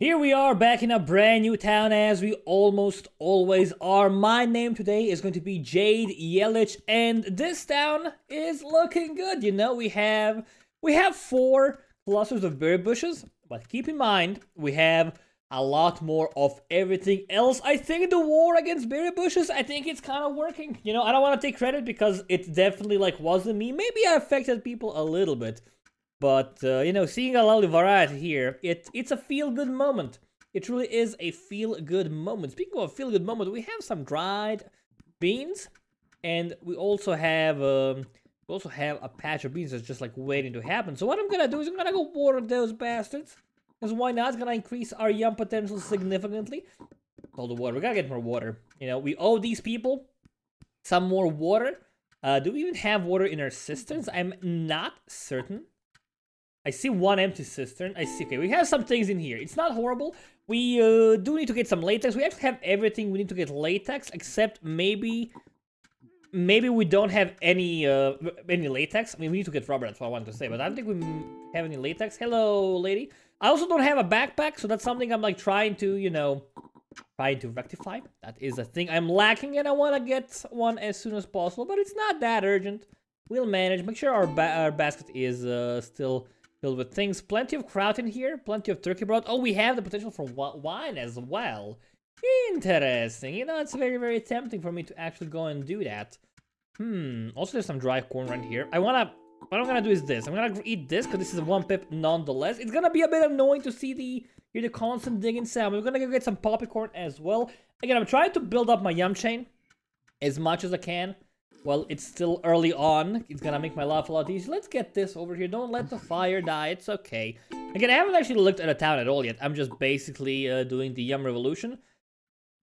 Here we are back in a brand new town as we almost always are. My name today is going to be Jade Yelich and this town is looking good. You know, we have we have four clusters of berry bushes, but keep in mind we have a lot more of everything else. I think the war against berry bushes, I think it's kind of working. You know, I don't want to take credit because it definitely like wasn't me. Maybe I affected people a little bit. But, uh, you know, seeing a lovely variety here, it it's a feel-good moment. It really is a feel-good moment. Speaking of feel-good moment, we have some dried beans, and we also have um, we also have a patch of beans that's just like waiting to happen. So what I'm gonna do is I'm gonna go water those bastards. Because why not? It's gonna increase our yum potential significantly. All the water. We gotta get more water. You know, we owe these people some more water. Uh, do we even have water in our cisterns? I'm not certain. I see one empty cistern. I see, okay, we have some things in here. It's not horrible. We uh, do need to get some latex. We actually have everything we need to get latex, except maybe, maybe we don't have any uh, any latex. I mean, we need to get rubber, that's what I wanted to say, but I don't think we have any latex. Hello, lady. I also don't have a backpack, so that's something I'm like trying to, you know, trying to rectify. That is a thing I'm lacking, and I want to get one as soon as possible, but it's not that urgent. We'll manage. Make sure our, ba our basket is uh, still filled with things. Plenty of kraut in here, plenty of turkey broth. Oh, we have the potential for wine as well. Interesting. You know, it's very, very tempting for me to actually go and do that. Hmm. Also, there's some dry corn right here. I wanna... What I'm gonna do is this. I'm gonna eat this, because this is one pip nonetheless. It's gonna be a bit annoying to see the... Hear the constant digging sound. We're gonna go get some popcorn as well. Again, I'm trying to build up my yum chain as much as I can. Well, it's still early on. It's gonna make my life a lot easier. Let's get this over here. Don't let the fire die. It's okay. Again, I haven't actually looked at a town at all yet. I'm just basically uh, doing the Yum Revolution.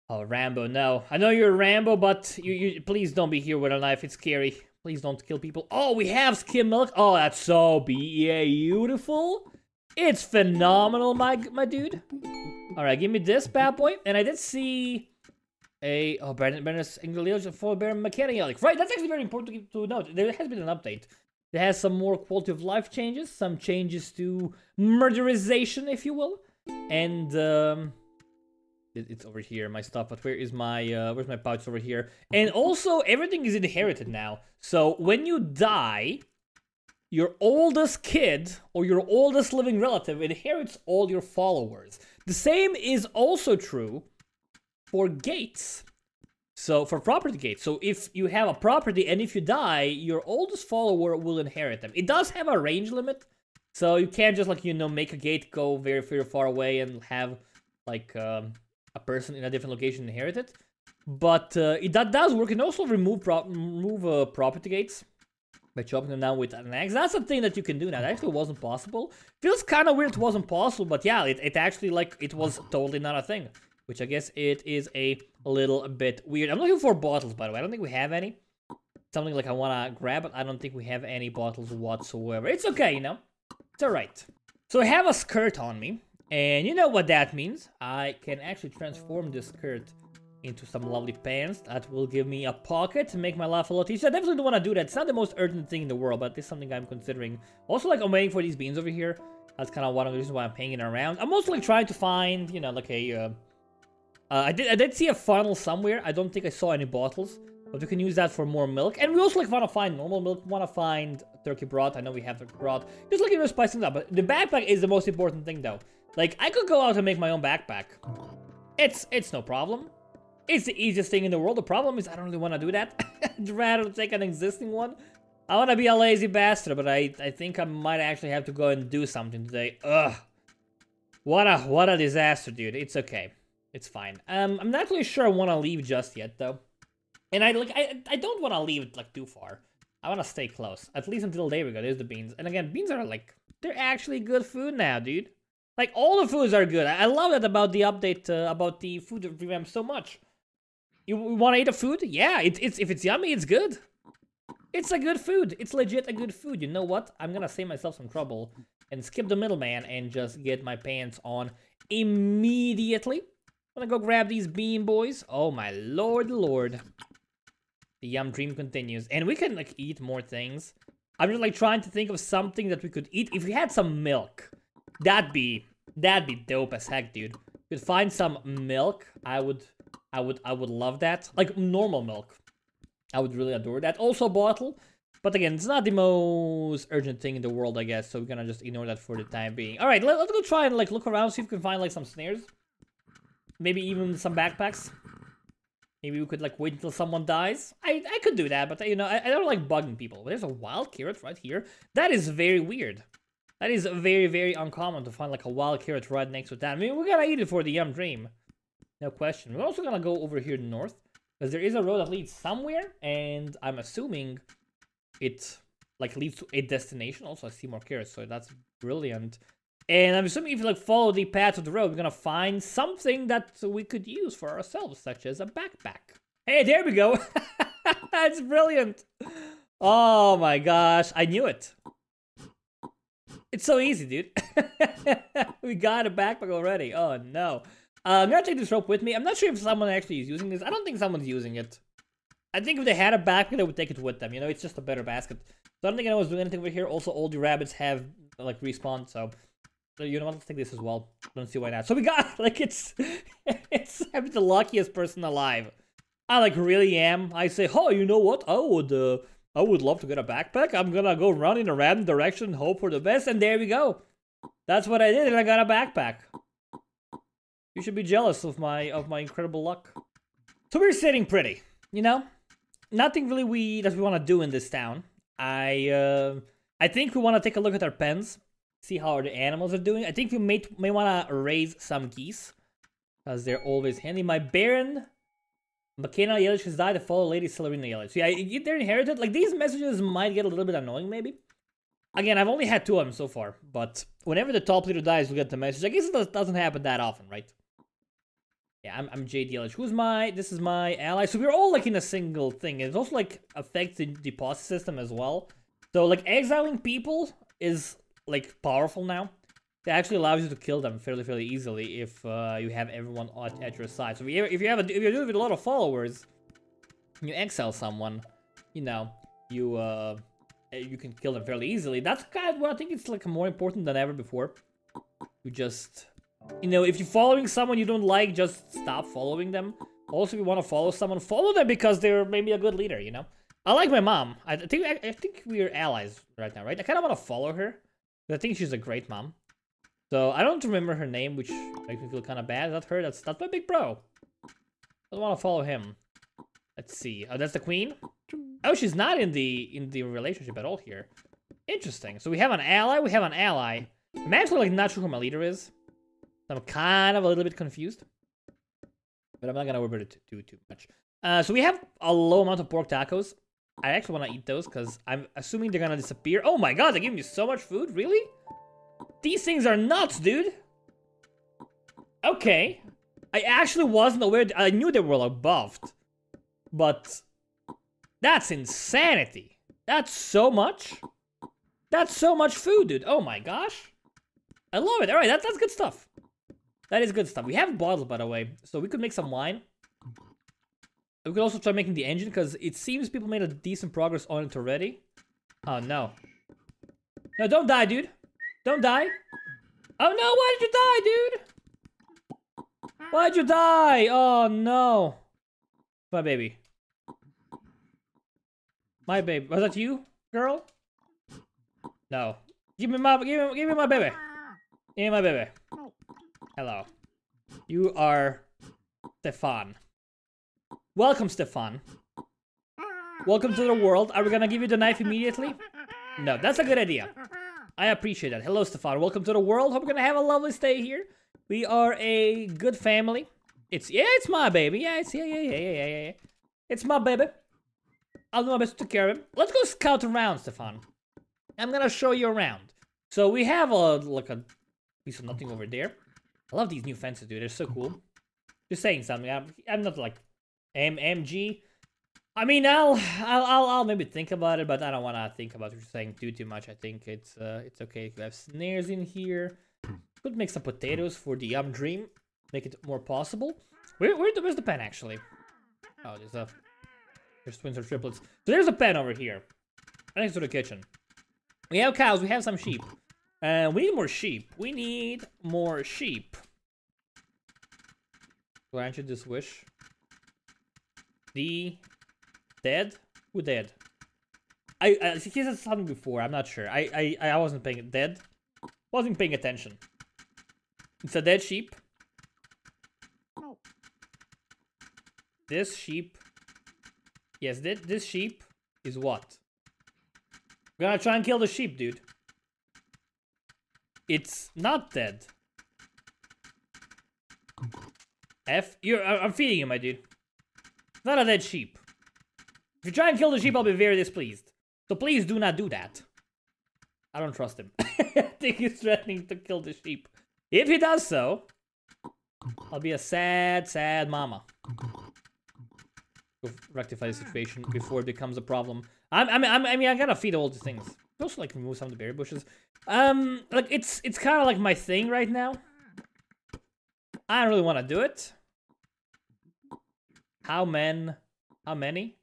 Oh, Rambo, no. I know you're Rambo, but you, you please don't be here with a knife. It's scary. Please don't kill people. Oh, we have skim milk. Oh, that's so beautiful. It's phenomenal, my my dude. All right, give me this bad boy. And I did see a oh Brandon Brandon's English for Baron Mechanic. Right, that's actually very important to, to note. There has been an update. There has some more quality of life changes, some changes to murderization, if you will, and um, it, it's over here, my stuff. But where is my uh, where's my pouch over here? And also, everything is inherited now. So when you die, your oldest kid or your oldest living relative inherits all your followers. The same is also true for gates. So for property gates, so if you have a property and if you die, your oldest follower will inherit them. It does have a range limit, so you can't just like, you know, make a gate go very, very far away and have like um, a person in a different location inherit it. But uh, it, that does work. And also remove pro remove uh, property gates by chopping them down with an axe. That's a thing that you can do now. That actually wasn't possible. Feels kind of weird it wasn't possible, but yeah, it, it actually like it was totally not a thing which I guess it is a little bit weird. I'm looking for bottles, by the way. I don't think we have any. Something like I want to grab, but I don't think we have any bottles whatsoever. It's okay, you know? It's alright. So I have a skirt on me, and you know what that means. I can actually transform this skirt into some lovely pants that will give me a pocket to make my life a lot easier. I definitely don't want to do that. It's not the most urgent thing in the world, but it's something I'm considering. Also, like, I'm waiting for these beans over here. That's kind of one of the reasons why I'm hanging around. I'm like, trying to find, you know, like a... Uh, uh, I did I did see a funnel somewhere. I don't think I saw any bottles. But we can use that for more milk. And we also like want to find normal milk. want to find turkey broth. I know we have turkey broth. Just looking to spice things up. But the backpack is the most important thing though. Like I could go out and make my own backpack. It's it's no problem. It's the easiest thing in the world. The problem is I don't really want to do that. I'd rather take an existing one. I want to be a lazy bastard, but I, I think I might actually have to go and do something today. Ugh. What a what a disaster, dude. It's okay. It's fine. Um, I'm not really sure I want to leave just yet, though. And I like I I don't want to leave like too far. I want to stay close, at least until there we go. There's the beans, and again, beans are like they're actually good food now, dude. Like all the foods are good. I love that about the update uh, about the food revamp so much. You want to eat a food? Yeah, it, it's if it's yummy, it's good. It's a good food. It's legit a good food. You know what? I'm gonna save myself some trouble and skip the middleman and just get my pants on immediately. Wanna go grab these bean boys? Oh my lord, lord. The yum dream continues. And we can like eat more things. I'm just like trying to think of something that we could eat. If we had some milk, that'd be That'd be dope as heck, dude. Could find some milk. I would, I would, I would love that. Like normal milk. I would really adore that. Also bottle. But again, it's not the most urgent thing in the world, I guess. So we're gonna just ignore that for the time being. All right, let, us go try and like look around, see if we can find like some snares. Maybe even some backpacks. Maybe we could like wait until someone dies. I I could do that, but you know I, I don't like bugging people. There's a wild carrot right here. That is very weird. That is very very uncommon to find like a wild carrot right next to that. I mean we're gonna eat it for the yum dream, no question. We're also gonna go over here north because there is a road that leads somewhere, and I'm assuming it like leads to a destination. Also I see more carrots, so that's brilliant. And I'm assuming if you like follow the path of the road, we're gonna find something that we could use for ourselves, such as a backpack. Hey, there we go. That's brilliant. Oh my gosh, I knew it. It's so easy, dude. we got a backpack already. Oh no. Uh, I'm gonna take this rope with me. I'm not sure if someone actually is using this. I don't think someone's using it. I think if they had a backpack, they would take it with them. You know, it's just a better basket. So I don't think anyone's doing anything over here. Also, all the rabbits have like respawned, so so you know what? Let's take this as well. Don't see why not. So we got like it's it's I'm the luckiest person alive. I like really am. I say, oh, you know what? I would uh, I would love to get a backpack. I'm gonna go run in a random direction, hope for the best, and there we go. That's what I did, and I got a backpack. You should be jealous of my of my incredible luck. So we're sitting pretty, you know. Nothing really we that we want to do in this town. I uh, I think we want to take a look at our pens see how the animals are doing. I think we may, may want to raise some geese. Because they're always handy. My Baron, McKenna Yelich has died. The follow Lady Celerina Yelich. So, yeah, they're inherited. Like, these messages might get a little bit annoying, maybe. Again, I've only had two of them so far. But whenever the top leader dies, we get the message. I guess it doesn't happen that often, right? Yeah, I'm, I'm Yelich. Who's my... This is my ally. So we're all, like, in a single thing. It also, like, affects the deposit system as well. So, like, exiling people is like powerful now. It actually allows you to kill them fairly fairly easily if uh, you have everyone at, at, your side. So if you have a, if you're doing with a lot of followers, you exile someone, you know, you uh, you can kill them fairly easily. That's kind of what I think it's like more important than ever before. You just, you know, if you're following someone you don't like, just stop following them. Also, if you want to follow someone, follow them because they're maybe a good leader, you know? I like my mom. I think I think we're allies right now, right? I kind of want to follow her. I think she's a great mom. So I don't remember her name, which makes me feel kind of bad. That's her. That's that's my big bro. I don't want to follow him. Let's see. Oh, that's the queen. Oh, she's not in the in the relationship at all here. Interesting. So we have an ally. We have an ally. I'm actually like not sure who my leader is. So I'm kind of a little bit confused. But I'm not gonna worry about it too too much. Uh, so we have a low amount of pork tacos. I actually want to eat those because I'm assuming they're gonna disappear. Oh my god, they're giving me so much food? Really? These things are nuts, dude. Okay. I actually wasn't aware. I knew they were like buffed. But that's insanity. That's so much. That's so much food, dude. Oh my gosh. I love it. All right, that, that's good stuff. That is good stuff. We have bottles, by the way, so we could make some wine. We could also try making the engine, because it seems people made a decent progress on it already. Oh, no. No, don't die, dude. Don't die. Oh, no, why did you die, dude? Why'd you die? Oh, no. My baby. My baby. Was that you, girl? No. Give me my, give me, give me my baby. Give me my baby. Hello. You are Stefan. Welcome, Stefan. Welcome to the world. Are we gonna give you the knife immediately? No, that's a good idea. I appreciate that. Hello, Stefan. Welcome to the world. Hope we're gonna have a lovely stay here. We are a good family. It's, yeah, it's my baby. Yeah, it's, yeah, yeah, yeah, yeah, yeah, yeah. It's my baby. I'll do my best to take care of him. Let's go scout around, Stefan. I'm gonna show you around. So we have a, like a piece of nothing over there. I love these new fences, dude. They're so cool. Just saying something. I'm, I'm not like MMG. I mean, I'll, I'll, I'll, I'll maybe think about it, but I don't want to think about what you're saying too, too much. I think it's, uh, it's okay if we have snares in here. Could make some potatoes for the Yum Dream, make it more possible. Where, where, where's the pen actually? Oh, there's a, there's twins or triplets. So there's a pen over here, next to the kitchen. We have cows, we have some sheep. And we need more sheep. We need more sheep. Grant you this wish. The dead? Who dead? I, I he said something before. I'm not sure. I I I wasn't paying dead. Wasn't paying attention. It's a dead sheep. This sheep. Yes, this this sheep is what? We're gonna try and kill the sheep, dude. It's not dead. F, you're. I'm feeding you, my dude. Not a dead sheep. If you try and kill the sheep, I'll be very displeased. So please do not do that. I don't trust him. I think he's threatening to kill the sheep. If he does so, I'll be a sad, sad mama. Rectify the situation before it becomes a problem. I'm, I'm, I'm, I mean, I gotta feed all the things. Also, like remove some of the berry bushes. Um, like it's, it's kind of like my thing right now. I don't really want to do it. How men? How many?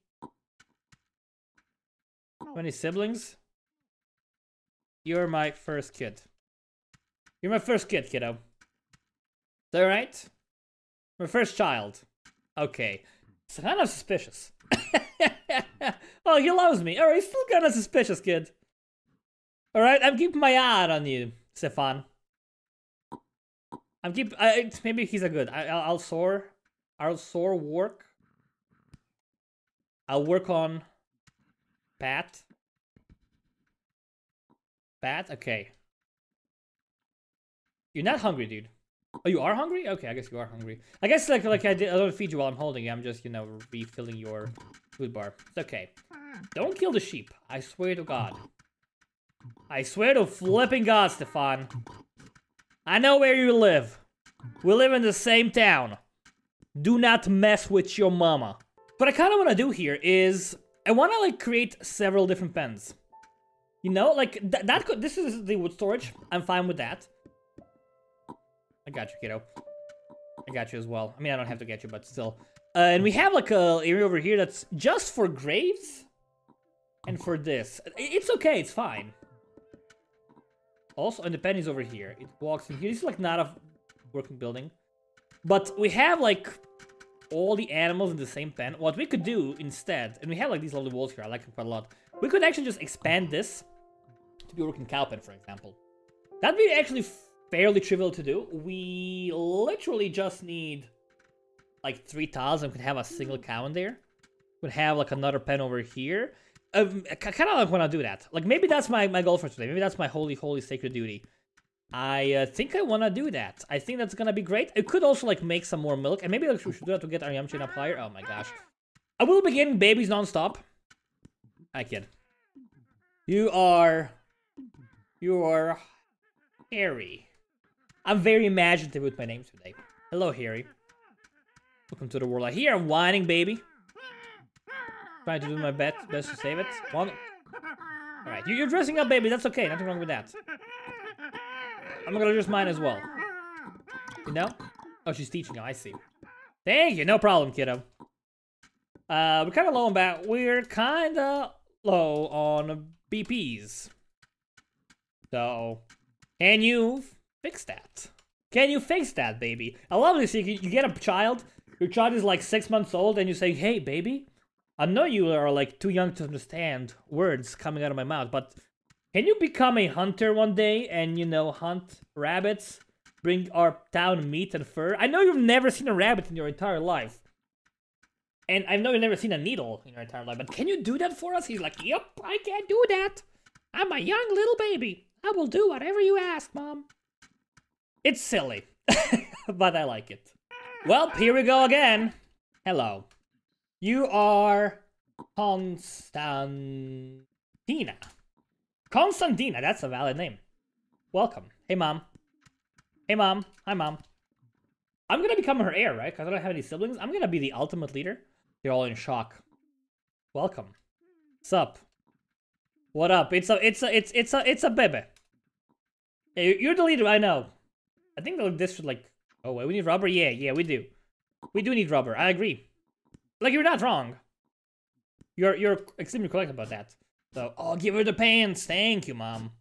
How many siblings? You're my first kid. You're my first kid, kiddo. Is that right? My first child. Okay. It's kind of suspicious. oh, he loves me. Oh, Alright, still kind of suspicious, kid. Alright, I'm keeping my eye on you, Stefan. I'm keep. I, maybe he's a good. I, I'll, I'll soar. I'll soar work. I'll work on Pat. Pat. Okay. You're not hungry, dude. Oh, you are hungry? Okay, I guess you are hungry. I guess like like I, did, I don't feed you while I'm holding you. I'm just you know refilling your food bar. It's okay. Don't kill the sheep. I swear to God. I swear to flipping God, Stefan. I know where you live. We live in the same town. Do not mess with your mama. What I kind of want to do here is I want to like create several different pens. You know, like th that could. This is the wood storage. I'm fine with that. I got you, kiddo. I got you as well. I mean, I don't have to get you, but still. Uh, and we have like a area over here that's just for graves and for this. It's okay. It's fine. Also, and the pen is over here. It walks in here. This is like not a working building. But we have like all the animals in the same pen. What we could do instead, and we have like these lovely walls here. I like them quite a lot. We could actually just expand this to be a working cow pen, for example. That'd be actually fairly trivial to do. We literally just need like three tiles and could have a single cow in there. We could have like another pen over here. Um, I kind of like want to do that. Like maybe that's my, my goal for today. Maybe that's my holy, holy sacred duty. I uh, think I want to do that. I think that's going to be great. It could also like make some more milk. And maybe like, we should do that to get our yum chain up higher. Oh my gosh. I will begin babies non-stop. I kid. You are... You are... Harry. I'm very imaginative with my name today. Hello, Harry. Welcome to the world. I hear a whining baby. Trying to do my best, best to save it. One. Alright, you're dressing up, baby. That's okay. Nothing wrong with that. I'm gonna dress mine as well. You know? Oh, she's teaching you. I see. Thank you. No problem, kiddo. Uh, we're kind of low on bat. We're kind of low on BPs. So, can you fix that? Can you fix that, baby? I love this. You, you get a child. Your child is like six months old, and you say, "Hey, baby, I know you are like too young to understand words coming out of my mouth, but can you become a hunter one day and you know hunt rabbits, bring our town meat and fur? I know you've never seen a rabbit in your entire life." And I know you've never seen a needle in your entire life, but can you do that for us? He's like, Yep, I can't do that. I'm a young little baby. I will do whatever you ask, Mom. It's silly, but I like it. Well, here we go again. Hello. You are Constantina. Constantina, that's a valid name. Welcome. Hey, Mom. Hey, Mom. Hi, Mom. I'm gonna become her heir, right? Because I don't have any siblings. I'm gonna be the ultimate leader. They're all in shock. Welcome. Sup? What up? It's a, it's a, it's, it's a, it's a baby. Eh, hey, you're the leader, I know. I think this should like, oh wait, we need rubber? Yeah, yeah, we do. We do need rubber, I agree. Like, you're not wrong. You're, you're extremely correct about that. So, oh, give her the pants. Thank you, mom.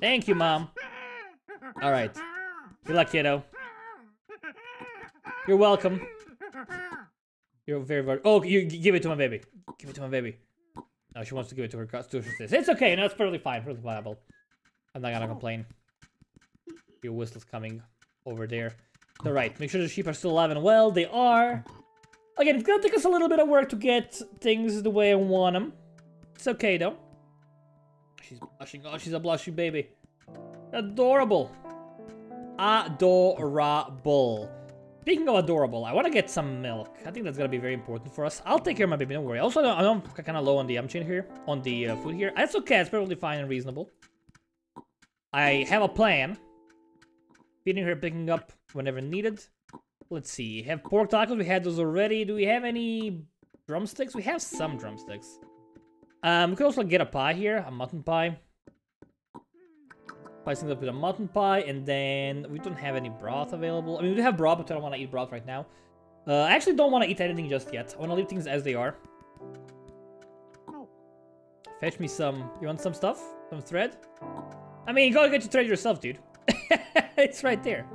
Thank you, Mom. Alright. Good luck, kiddo. You're welcome. You're very, very... Oh, you give it to my baby. Give it to my baby. No, she wants to give it to her. It's okay. No, it's perfectly fine. Perfectly viable. I'm not gonna complain. Your whistle's coming over there. All right. Make sure the sheep are still alive and well. They are. Again, it's gonna take us a little bit of work to get things the way I want them. It's okay, though. She's blushing. Oh, she's a blushy baby. Adorable. Adorable. Speaking of adorable, I want to get some milk. I think that's going to be very important for us. I'll take care of my baby, don't worry. Also, I'm kind of low on the um chain here, on the uh, food here. That's okay, it's perfectly fine and reasonable. I have a plan. Feeding her, picking up whenever needed. Let's see, have pork tacos, we had those already. Do we have any drumsticks? We have some drumsticks. Um, we could also get a pie here, a mutton pie. Spicing up with a mutton pie, and then we don't have any broth available. I mean, we do have broth, but I don't want to eat broth right now. Uh, I actually don't want to eat anything just yet. I want to leave things as they are. Fetch me some... You want some stuff? Some thread? I mean, you gotta get your thread yourself, dude. it's right there.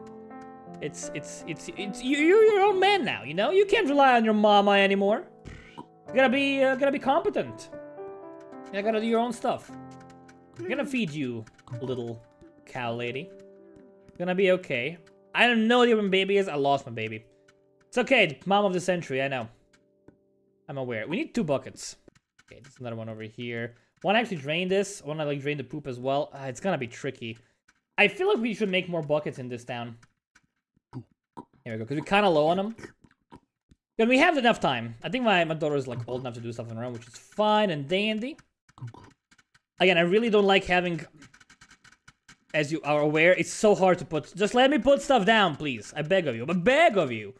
It's, it's, it's, it's, you, you're your own man now, you know? You can't rely on your mama anymore. You gotta be, uh, gotta be competent. You gotta do your own stuff. I'm gonna feed you, little cow lady. Gonna be okay. I don't know where my baby is. I lost my baby. It's okay. Mom of the century. I know. I'm aware. We need two buckets. Okay, there's another one over here. One actually drain this. One I like drain the poop as well. Uh, it's gonna be tricky. I feel like we should make more buckets in this town. Here we go, because we're kind of low on them. And we have enough time. I think my, my daughter is like old enough to do stuff on her own, which is fine and dandy. Again, I really don't like having as you are aware, it's so hard to put... Just let me put stuff down, please. I beg of you. I beg of you.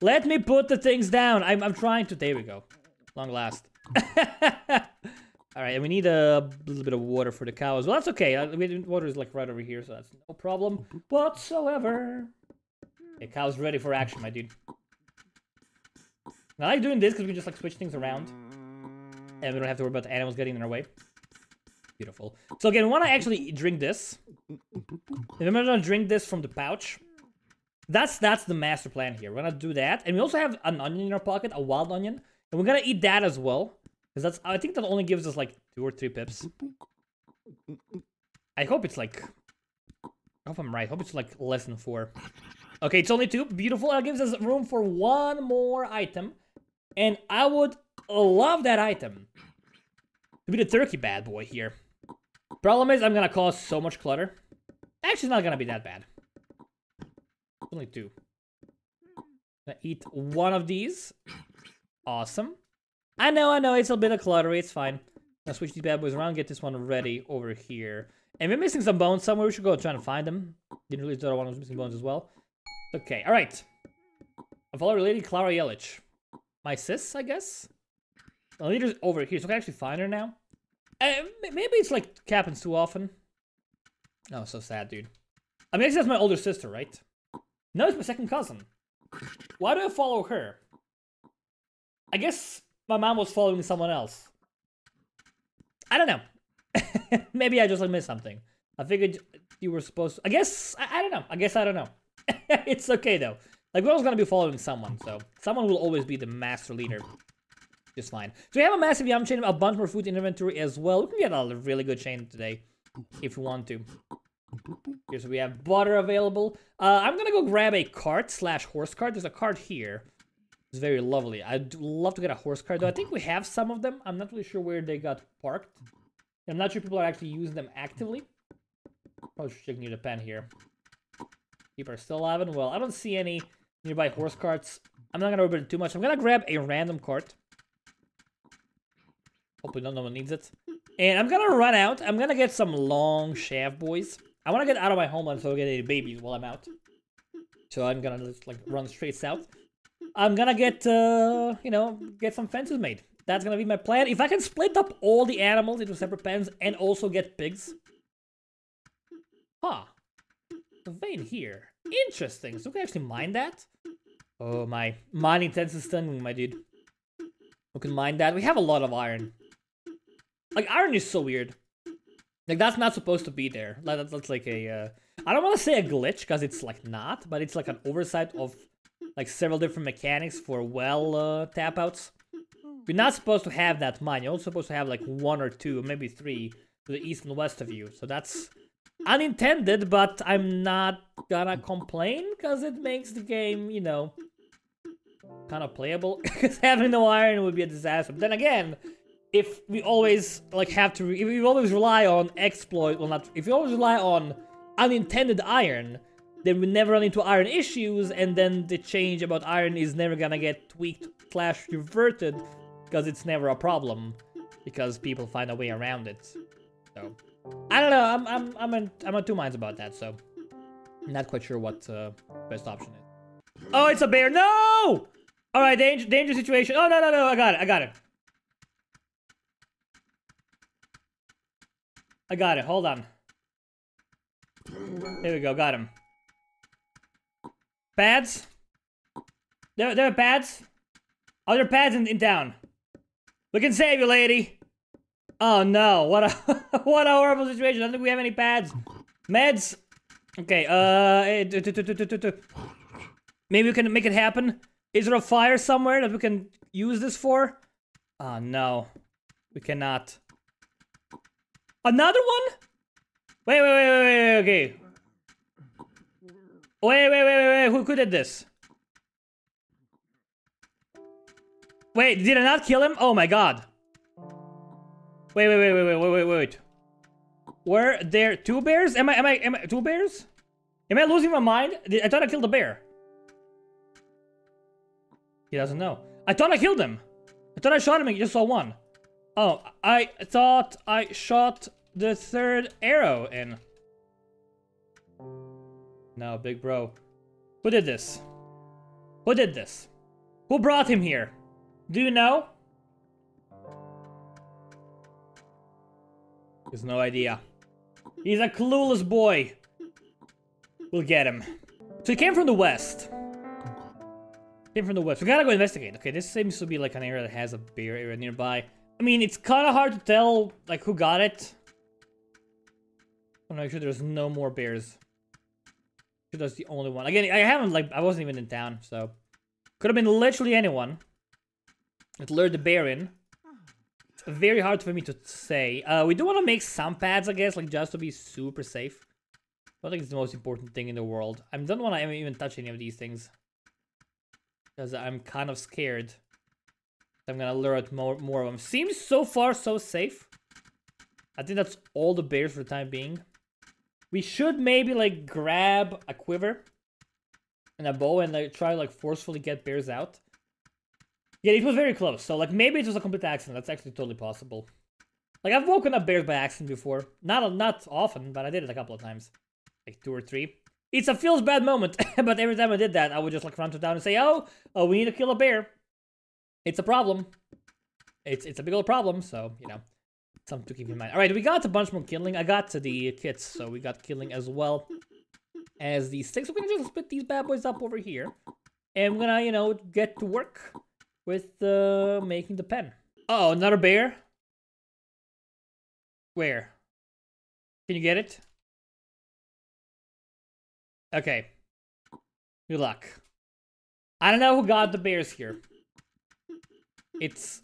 Let me put the things down. I'm, I'm trying to... There we go. Long last. Alright, and we need a little bit of water for the cows. Well, that's okay. Uh, water is like right over here, so that's no problem whatsoever. Okay, cow's ready for action, my dude. I like doing this because we just like switch things around. And we don't have to worry about the animals getting in our way. Beautiful. So again, we want to actually drink this. And we're gonna drink this from the pouch. That's that's the master plan here. We're gonna do that. And we also have an onion in our pocket, a wild onion. And we're gonna eat that as well. Because that's I think that only gives us like two or three pips. I hope it's like I hope I'm right. I hope it's like less than four. Okay, it's only two. Beautiful. That gives us room for one more item. And I would love that item to be the turkey bad boy here. Problem is, I'm gonna cause so much clutter. Actually, it's not gonna be that bad. Only two. Gonna eat one of these. Awesome. I know, I know, it's a bit of cluttery, it's fine. Gonna switch these bad boys around, get this one ready over here. And we're missing some bones somewhere, we should go try and find them. Didn't realize the other one was missing bones as well. Okay, alright. A follower lady, Clara Yelich. My sis, I guess? The leader's over here, so I can actually find her now. Uh, maybe it's like happens too often. Oh, so sad, dude. I mean, that's my older sister, right? No, it's my second cousin. Why do I follow her? I guess my mom was following someone else. I don't know. maybe I just like missed something. I figured you were supposed to... I guess... I, I don't know. I guess I don't know. it's okay, though. Like, we're always gonna be following someone, so... Someone will always be the master leader just fine. So we have a massive yum chain, a bunch more food in inventory as well. We can get a really good chain today if we want to. Here, so we have butter available. Uh, I'm gonna go grab a cart slash horse cart. There's a cart here. It's very lovely. I'd love to get a horse cart, though. I think we have some of them. I'm not really sure where they got parked. I'm not sure people are actually using them actively. Probably should check near the pen here. People are still alive and well. I don't see any nearby horse carts. I'm not gonna it too much. I'm gonna grab a random cart. Hopefully no, one needs it. And I'm gonna run out. I'm gonna get some long shaft boys. I wanna get out of my homeland so I get any babies while I'm out. So I'm gonna just like run straight south. I'm gonna get, uh, you know, get some fences made. That's gonna be my plan. If I can split up all the animals into separate pens and also get pigs. Huh. The vein here. Interesting. So we can actually mine that? Oh, my mining tends to stunning, my dude. We can mine that. We have a lot of iron. Like, iron is so weird. Like that's not supposed to be there. Like, That's, that's like a. Uh, I don't want to say a glitch because it's like not, but it's like an oversight of like several different mechanics for well uh, tap outs. You're not supposed to have that mine. You're only supposed to have like one or two, maybe three to the east and west of you. So that's unintended, but I'm not gonna complain because it makes the game, you know, kind of playable. Because having no iron would be a disaster. But then again, if we always like have to, if we always rely on exploit, well not, if we always rely on unintended iron, then we never run into iron issues, and then the change about iron is never gonna get tweaked slash reverted because it's never a problem because people find a way around it. So I don't know. I'm I'm I'm in, I'm on two minds about that. So I'm not quite sure what uh, best option is. Oh, it's a bear! No! All right, danger danger situation. Oh no no no! I got it! I got it! I got it. Hold on. There we go. Got him. Pads? There, there are pads? Oh, there pads in, in town. We can save you, lady. Oh no, what a what a horrible situation. I don't think we have any pads. Meds. Okay, uh eh, maybe we can make it happen. Is there a fire somewhere that we can use this for? Oh no. We cannot. Another one? Wait, wait, wait, wait, wait, okay. Wait, wait, wait, wait, wait, who, who did this? Wait, did I not kill him? Oh my god. Wait, wait, wait, wait, wait, wait, wait, wait. Were there two bears? Am I, am I, am I, two bears? Am I losing my mind? I thought I killed a bear. He doesn't know. I thought I killed him. I thought I shot him and just saw one. Oh, I thought I shot the third arrow in. No, big bro. Who did this? Who did this? Who brought him here? Do you know? There's no idea. He's a clueless boy. We'll get him. So he came from the west. Came from the west. We gotta go investigate. Okay, this seems to be like an area that has a bear area nearby. I mean, it's kind of hard to tell, like, who got it. Want to make sure there's no more bears. Sure that's the only one. Again, I haven't, like, I wasn't even in town, so... Could have been literally anyone. It lured the bear in. It's very hard for me to say. Uh, we do want to make some pads, I guess, like, just to be super safe. I think it's the most important thing in the world. I don't want to even touch any of these things. Because I'm kind of scared. I'm gonna lure out more, more of them. Seems so far so safe. I think that's all the bears for the time being. We should maybe like grab a quiver and a bow and like try like forcefully get bears out. Yeah, it was very close. So like maybe it was a complete accident. That's actually totally possible. Like I've woken up bears by accident before. Not not often, but I did it a couple of times. Like two or three. It's a feels bad moment, but every time I did that, I would just like run to town and say, "Oh, oh, we need to kill a bear." It's a problem. It's it's a big old problem, so you know. Something to keep in mind. All right, we got a bunch more killing. I got to the kits, so we got killing as well as these sticks. We're gonna just split these bad boys up over here. And we're gonna, you know, get to work with uh, making the pen. Oh, another bear? Where? Can you get it? Okay. Good luck. I don't know who got the bears here. It's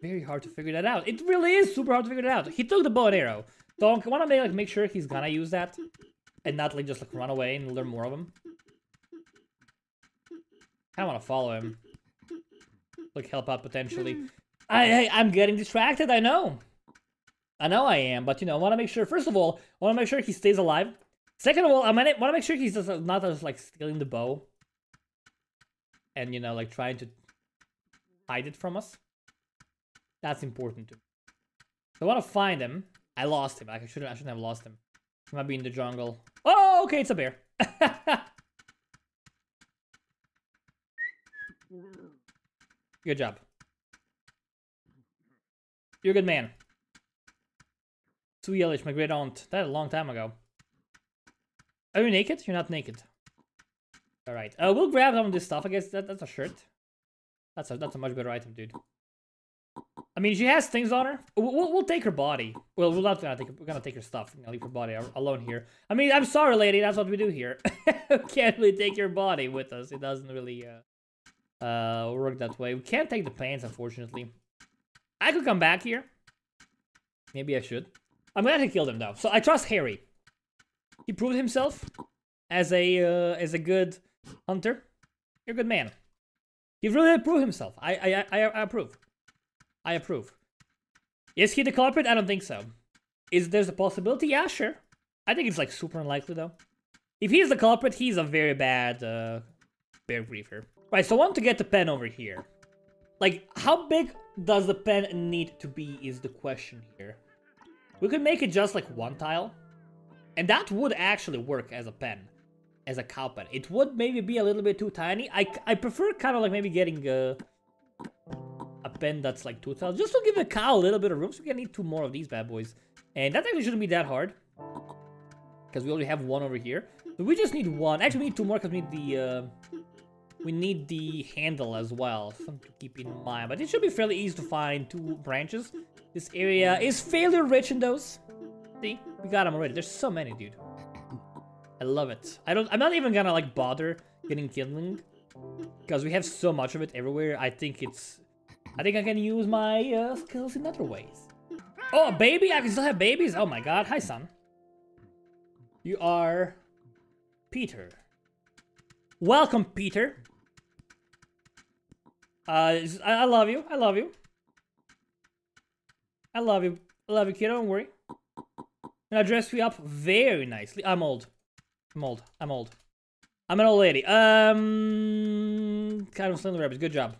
very hard to figure that out. It really is super hard to figure that out. He took the bow and arrow. So I want to make, like, make sure he's gonna use that. And not like just like run away and learn more of him. I want to follow him. Like help out potentially. I, I I'm getting distracted, I know. I know I am, but you know, I want to make sure, first of all, I want to make sure he stays alive. Second of all, I want to make sure he's just not just like stealing the bow. And, you know, like trying to hide it from us. That's important too. So I want to find him. I lost him. I shouldn't. I shouldn't have lost him. He might be in the jungle. Oh, okay, it's a bear. good job. You're a good man. Sue Yelich, my great aunt. That a long time ago. Are you naked? You're not naked. All right. Uh, we'll grab some of this stuff. I guess that, that's a shirt. That's a that's a much better item, dude. I mean, she has things on her. We'll, we'll, take her body. Well, we're not gonna take. We're gonna take her stuff. We're gonna leave her body alone here. I mean, I'm sorry, lady. That's what we do here. can't really take your body with us. It doesn't really uh, uh work that way. We can't take the pants, unfortunately. I could come back here. Maybe I should. I'm glad he killed him though. So I trust Harry. He proved himself as a uh, as a good hunter. You're a good man. He really proved himself. I I I, I approve. I approve. Is he the culprit? I don't think so. Is there's a possibility? Yeah, sure. I think it's like super unlikely though. If he's the culprit, he's a very bad uh, bear griefer. Right, so I want to get the pen over here. Like, how big does the pen need to be is the question here. We could make it just like one tile. And that would actually work as a pen. As a cow pen. It would maybe be a little bit too tiny. I, I prefer kind of like maybe getting a, a pen that's like 2,000. Just to give the cow a little bit of room. So we can need two more of these bad boys. And that actually shouldn't be that hard. Because we already have one over here. We just need one. Actually, we need two more because we need the... Uh, we need the handle as well. Something to keep in mind. But it should be fairly easy to find two branches. This area is fairly rich in those. See? We got them already. There's so many, dude. I love it. I don't- I'm not even gonna, like, bother getting kindling. Because we have so much of it everywhere. I think it's... I think I can use my uh, skills in other ways. Oh, baby? I can still have babies? Oh my god. Hi, son. You are... Peter. Welcome, Peter. Uh, I love you. I love you. I love you. I love you, kid. Don't worry. And I dress you up very nicely. I'm old. I'm old. I'm old. I'm an old lady. Um, kind of slender rabbit. Good job.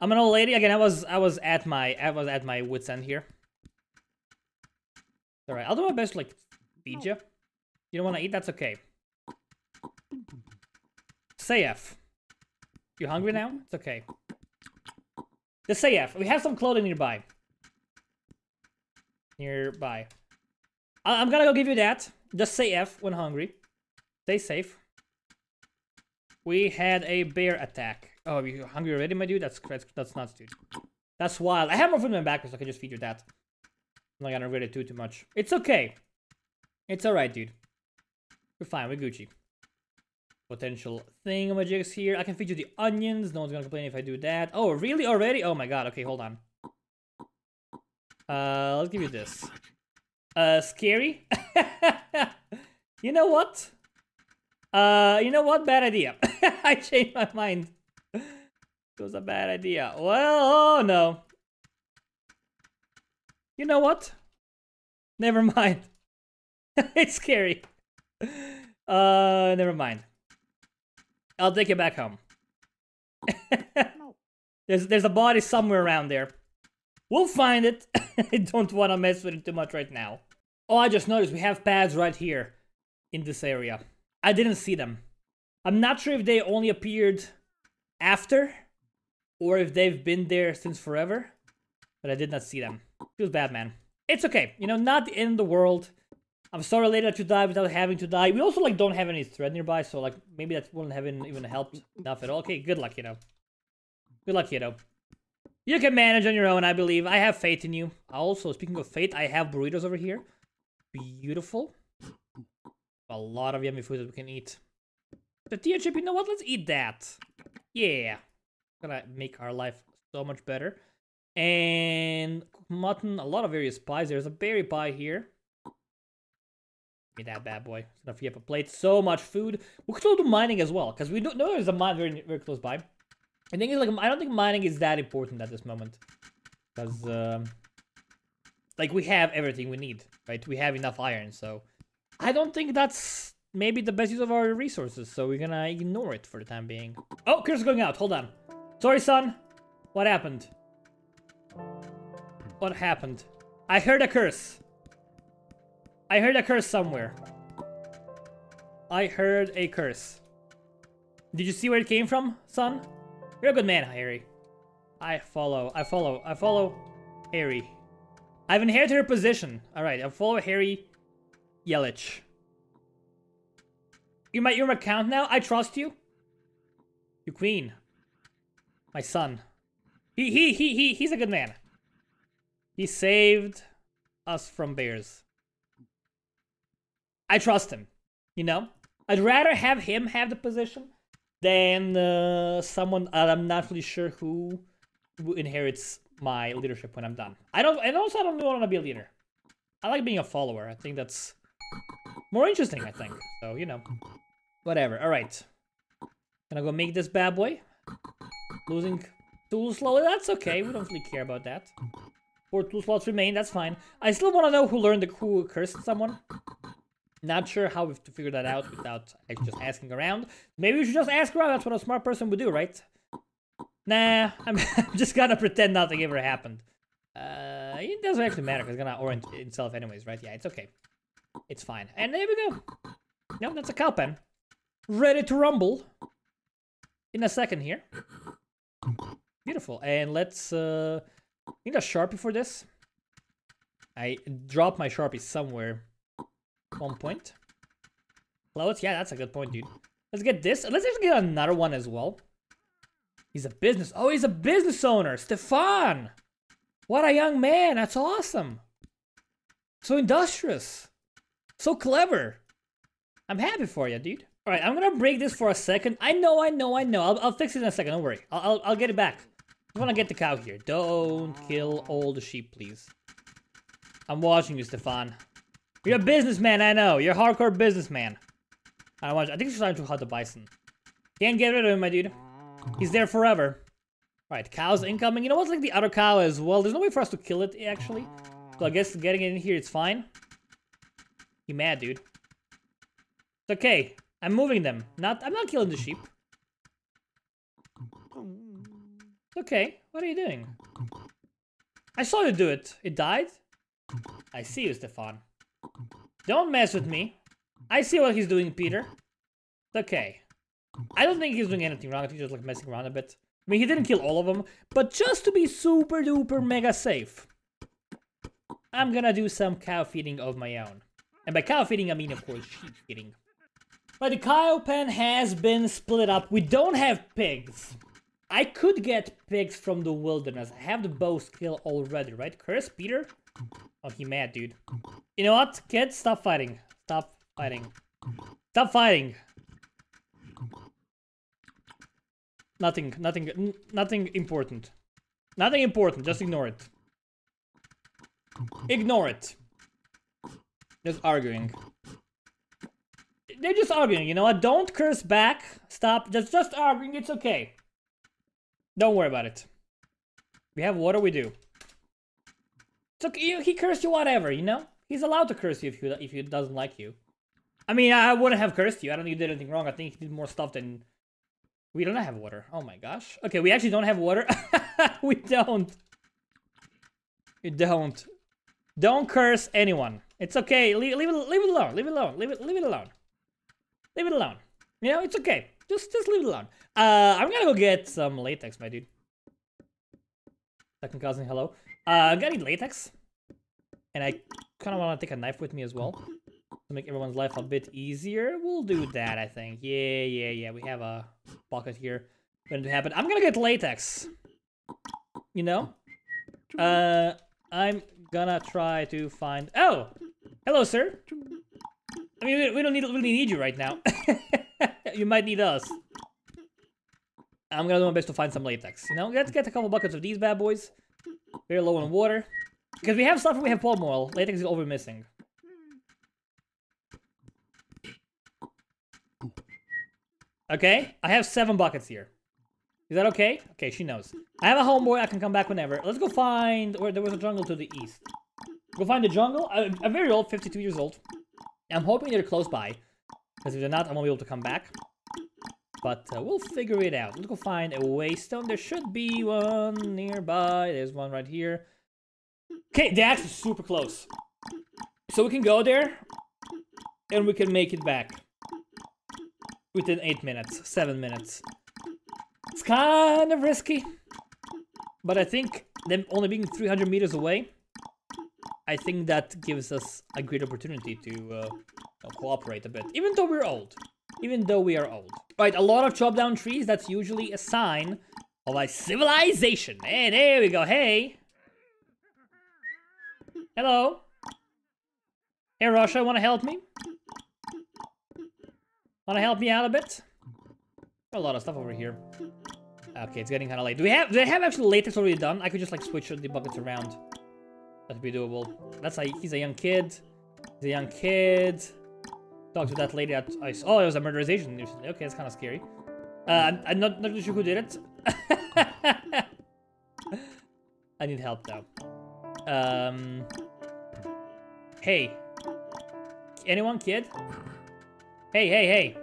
I'm an old lady. Again, I was I was at my I was at my wits end here. All right, I'll do my best like feed you. You don't want to eat? That's okay. Say F. You hungry now? It's okay. Just say F. We have some clothing nearby. Nearby. I I'm gonna go give you that. Just say F when hungry. Stay safe. We had a bear attack. Oh, are you hungry already, my dude? That's that's, that's nuts, dude. That's wild. I have more food in my backpack, so I can just feed you that. I'm not gonna really do too much. It's okay. It's alright, dude. We're fine. We're Gucci. Potential thingamajigs here. I can feed you the onions. No one's gonna complain if I do that. Oh, really? Already? Oh my god. Okay, hold on. Uh, let's give you this. Uh, scary? you know what? Uh, you know what? Bad idea. I changed my mind. It was a bad idea. Well, oh no. You know what? Never mind. it's scary. Uh, never mind. I'll take it back home. there's there's a body somewhere around there. We'll find it. I don't want to mess with it too much right now. Oh, I just noticed we have pads right here in this area. I didn't see them. I'm not sure if they only appeared after or if they've been there since forever, but I did not see them. Feels bad, man. It's okay. You know, not the end of the world. I'm sorry later to die without having to die. We also like don't have any thread nearby, so like maybe that wouldn't have even helped enough at all. Okay, good luck, you know. Good luck, kiddo. You can manage on your own, I believe. I have faith in you. Also, speaking of faith, I have burritos over here. Beautiful. A lot of yummy food that we can eat. The tea chip, you know what? Let's eat that. Yeah. Gonna make our life so much better. And mutton, a lot of various pies. There's a berry pie here. Give me that bad boy. It's gonna free up a plate. So much food. We could also do mining as well, because we don't know there's a mine very, very close by. I think it's like I don't think mining is that important at this moment, because um, like we have everything we need, right? We have enough iron, so I don't think that's maybe the best use of our resources. So we're gonna ignore it for the time being. Oh, curse going out. Hold on. Sorry, son. What happened? What happened? I heard a curse. I heard a curse somewhere. I heard a curse. Did you see where it came from, son? You're a good man, Harry. I follow. I follow. I follow Harry. I've inherited her position. Alright, I follow Harry Yelich. You're my, you're my count now? I trust you. You queen. My son. He he he he he's a good man. He saved us from bears. I trust him. You know, I'd rather have him have the position than uh, someone I'm not really sure who, who inherits my leadership when I'm done. I don't, and also I don't want to be a leader. I like being a follower. I think that's more interesting. I think so. You know, whatever. All right, gonna go make this bad boy. Losing too slowly. That's okay. We don't really care about that. Four tool slots remain. That's fine. I still want to know who learned the who cursed someone. Not sure how we've to figure that out without just asking around. Maybe we should just ask around. That's what a smart person would do, right? Nah, I'm just gonna pretend nothing ever happened. Uh, it doesn't actually matter because it's gonna orient itself anyways, right? Yeah, it's okay. It's fine. And there we go. No, that's a cow pen. Ready to rumble. In a second here. Beautiful. And let's, uh, need a Sharpie for this. I dropped my Sharpie somewhere. One point. Close? Yeah, that's a good point, dude. Let's get this. Let's actually get another one as well. He's a business. Oh, he's a business owner. Stefan. What a young man. That's awesome. So industrious. So clever. I'm happy for you, dude. All right, I'm gonna break this for a second. I know, I know, I know. I'll, I'll fix it in a second. Don't worry. I'll, I'll, I'll get it back. I want to get the cow here. Don't kill all the sheep, please. I'm watching you, Stefan. You're a businessman, I know. You're a hardcore businessman. I watch. I think he's trying to hunt the bison. Can't get rid of him, my dude. He's there forever. Right, cow's incoming. You know what's like the other cow as well? There's no way for us to kill it, actually. So I guess getting it in here, it's fine. You mad, dude. It's okay. I'm moving them. Not. I'm not killing the sheep. It's okay. What are you doing? I saw you do it. It died? I see you, Stefan. Don't mess with me. I see what he's doing, Peter. Okay. I don't think he's doing anything wrong. I think he's just like messing around a bit. I mean, he didn't kill all of them, but just to be super duper mega safe, I'm gonna do some cow feeding of my own. And by cow feeding, I mean, of course, sheep feeding. But the pen has been split up. We don't have pigs. I could get pigs from the wilderness. I have the bow skill already, right? Curse, Peter? Oh, he mad, dude. You know what, kids? Stop fighting. Stop fighting. Stop fighting. Nothing, nothing, nothing important. Nothing important, just ignore it. Ignore it. Just arguing. They're just arguing, you know what? Don't curse back. Stop. Just, just arguing. It's okay. Don't worry about it. We have water, we do. So he cursed you whatever, you know? He's allowed to curse you if he, if he doesn't like you. I mean, I wouldn't have cursed you. I don't think you did anything wrong. I think he did more stuff than... We don't have water. Oh my gosh. Okay, we actually don't have water. we don't. We don't. Don't curse anyone. It's okay. Leave, leave, it, leave it alone. Leave it alone. Leave it, leave it alone. Leave it alone. You know, it's okay. Just, just leave it alone. Uh, I'm gonna go get some latex, my dude. Second cousin, hello. Uh, I'm gonna need latex. And I kind of want to take a knife with me as well. To make everyone's life a bit easier. We'll do that, I think. Yeah, yeah, yeah. We have a pocket here. Going to happen. I'm gonna get latex. You know? Uh, I'm gonna try to find... Oh! Hello, sir. I mean, we don't need, really need you right now. you might need us. I'm gonna do my best to find some latex. You know, let's get a couple buckets of these bad boys. Very low on water. Because we have stuff and we have palm oil. Latex is over missing. Okay, I have seven buckets here. Is that okay? Okay, she knows. I have a homeboy, I can come back whenever. Let's go find where there was a jungle to the east. Go find the jungle. I'm very old, 52 years old. I'm hoping they're close by. Because if they're not, I won't be able to come back. But uh, we'll figure it out. Let's go find a waystone. There should be one nearby. There's one right here. Okay, that's super close. So we can go there. And we can make it back. Within 8 minutes. 7 minutes. It's kind of risky. But I think them only being 300 meters away I think that gives us a great opportunity to uh, cooperate a bit, even though we're old. Even though we are old. Right, a lot of chop down trees, that's usually a sign of a civilization. Hey, there we go. Hey. Hello. Hey, Russia, wanna help me? Wanna help me out a bit? A lot of stuff over here. Okay, it's getting kind of late. Do we have? Do they have actually latex already done? I could just like switch the buckets around. That'd be doable. That's a he's a young kid. He's a young kid. Talk to that lady at I oh it was a murderization. Okay, it's kind of scary. Uh, I'm, not not sure who did it. I need help though. Um. Hey. Anyone, kid? Hey, hey, hey.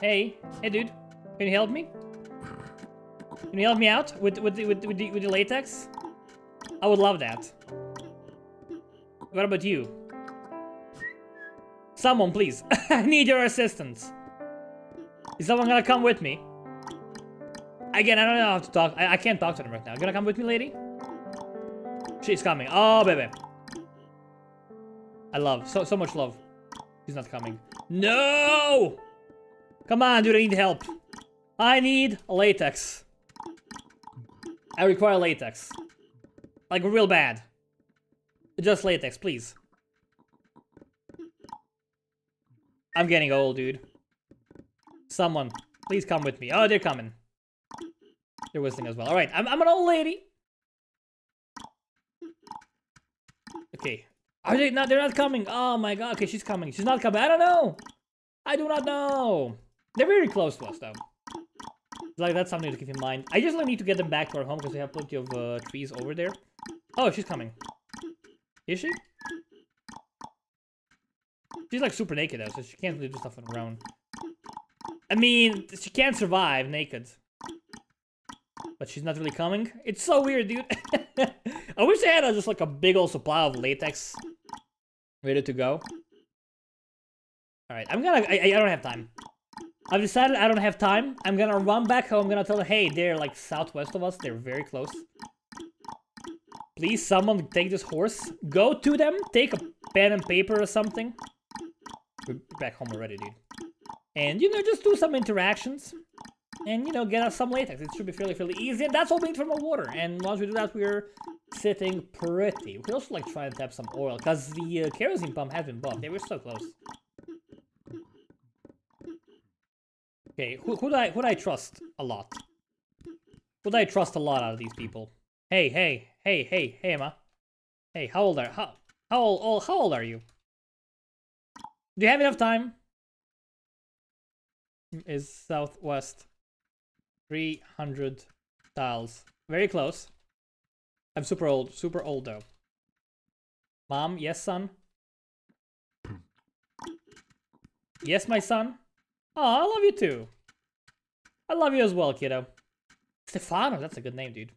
Hey, hey, dude. Can you help me? Can you help me out with with with with the, with the latex? I would love that. What about you? Someone, please. I need your assistance. Is someone gonna come with me? Again, I don't know how to talk. I, I can't talk to them right now. Gonna come with me, lady? She's coming. Oh, baby. I love. So, so much love. She's not coming. No! Come on, dude. I need help. I need latex. I require latex. Like, real bad. Just latex, please. I'm getting old, dude. Someone, please come with me. Oh, they're coming. They're whistling as well. Alright, I'm, I'm an old lady. Okay. Are they not? They're not coming. Oh my god. Okay, she's coming. She's not coming. I don't know. I do not know. They're very close to us, though. Like, that's something to keep in mind. I just like, need to get them back to our home because we have plenty of uh, trees over there. Oh, she's coming. Is she? She's like super naked though, so she can't really do stuff on her own. I mean, she can't survive naked. But she's not really coming. It's so weird, dude. I wish I had a, just like a big old supply of latex ready to go. Alright, I'm gonna... I, I don't have time. I've decided I don't have time. I'm gonna run back home. I'm gonna tell them, hey, they're like southwest of us. They're very close. Please, someone take this horse. Go to them. Take a pen and paper or something. We're back home already, dude. And, you know, just do some interactions. And, you know, get us some latex. It should be fairly, fairly easy. And that's all we need from our water. And once we do that, we're sitting pretty. We could also, like, try and tap some oil. Because the uh, kerosene pump has been buffed. They were so close. Okay, who, who do I who do I trust a lot? Who do I trust a lot out of these people? Hey, hey, hey, hey, hey, Emma. Hey, how old are how how old, old how old are you? Do you have enough time? Is southwest 300 tiles. Very close. I'm super old, super old though. Mom, yes, son? Yes, my son? Oh, I love you too. I love you as well, kiddo. Stefano, that's a good name, dude.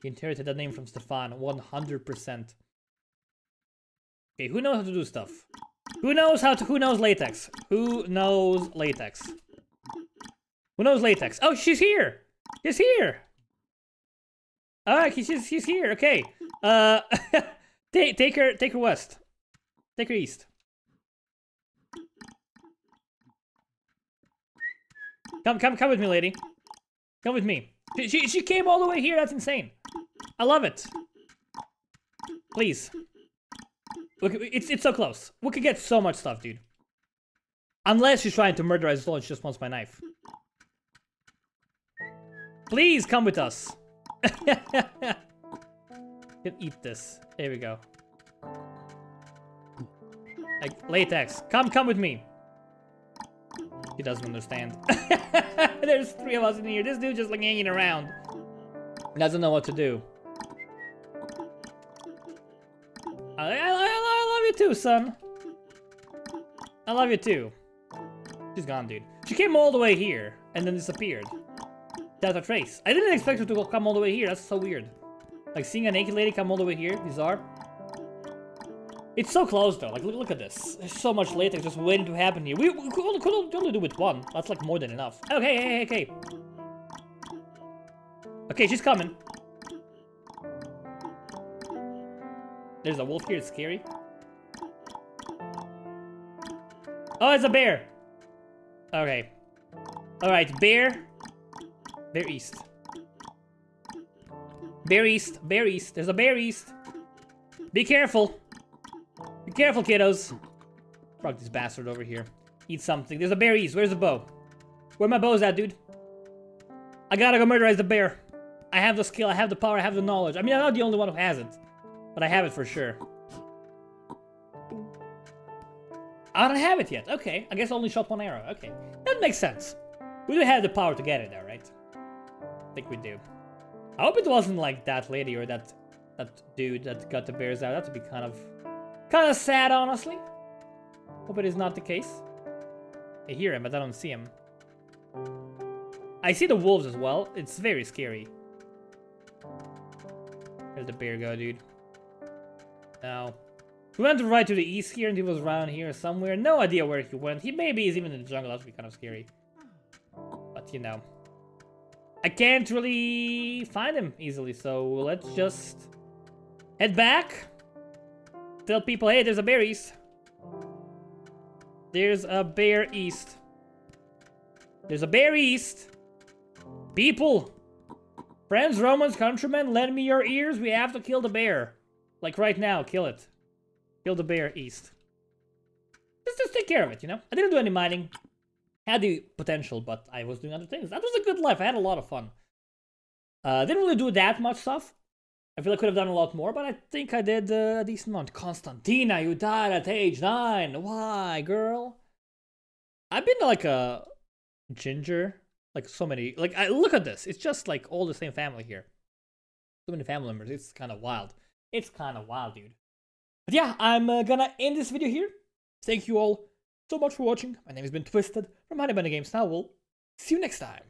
He inherited that name from Stefano, 100%. Okay, who knows how to do stuff? Who knows how to, who knows latex? Who knows latex? Who knows latex? Oh, she's here! She's here! Alright, she's, she's here, okay. Uh, take, take her, take her west. Take her east. Come, come, come with me, lady. Come with me. She, she, she came all the way here. That's insane. I love it. Please. Look, it's it's so close. We could get so much stuff, dude. Unless she's trying to murder us all and she just wants my knife. Please come with us. can eat this. There we go. Like latex. Come, come with me. He doesn't understand. There's three of us in here. This dude just like hanging around. He Doesn't know what to do. I, I, I, love you too, son. I love you too. She's gone, dude. She came all the way here and then disappeared. Without a trace. I didn't expect her to come all the way here. That's so weird. Like seeing a naked lady come all the way here. Bizarre. It's so close though, like look, look at this. There's so much latex just waiting to happen here. We, we could, could only do with one. That's like more than enough. Okay, hey, okay. Okay, she's coming. There's a wolf here, it's scary. Oh, it's a bear. Okay. Alright, bear. Bear east. Bear east. Bear east. There's a bear east. Be careful. Be careful, kiddos. Frog this bastard over here. Eat something. There's a bear east. Where's the bow? Where my bow's at, dude? I gotta go murderize the bear. I have the skill, I have the power, I have the knowledge. I mean, I'm not the only one who has it. But I have it for sure. I don't have it yet. Okay, I guess I only shot one arrow. Okay, that makes sense. We do have the power to get it there, right? I think we do. I hope it wasn't like that lady or that that dude that got the bears out. That would be kind of kind of sad, honestly. Hope it is not the case. I hear him, but I don't see him. I see the wolves as well. It's very scary. Where's the bear go, dude? Now, we went right to the east here, and he was around here somewhere. No idea where he went. He maybe is even in the jungle. That would be kind of scary. But, you know. I can't really find him easily, so let's just head back. Tell people, hey, there's a bear east. There's a bear east. There's a bear east. People, friends, Romans, countrymen, lend me your ears. We have to kill the bear. Like right now, kill it. Kill the bear east. Just, just take care of it, you know? I didn't do any mining. Had the potential, but I was doing other things. That was a good life. I had a lot of fun. Uh, didn't really do that much stuff. I feel I could have done a lot more, but I think I did uh, a decent amount. Constantina, you died at age 9. Why, girl? I've been like a ginger. Like so many. Like, I, look at this. It's just like all the same family here. So many family members. It's kind of wild. It's kind of wild, dude. But yeah, I'm uh, gonna end this video here. Thank you all so much for watching. My name has been Twisted from Honey Bunny Games. Now we'll see you next time.